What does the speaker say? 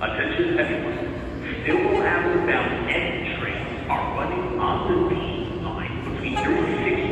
Attention everyone. Stillwell Avenue bound N trains are running on the B line between 36th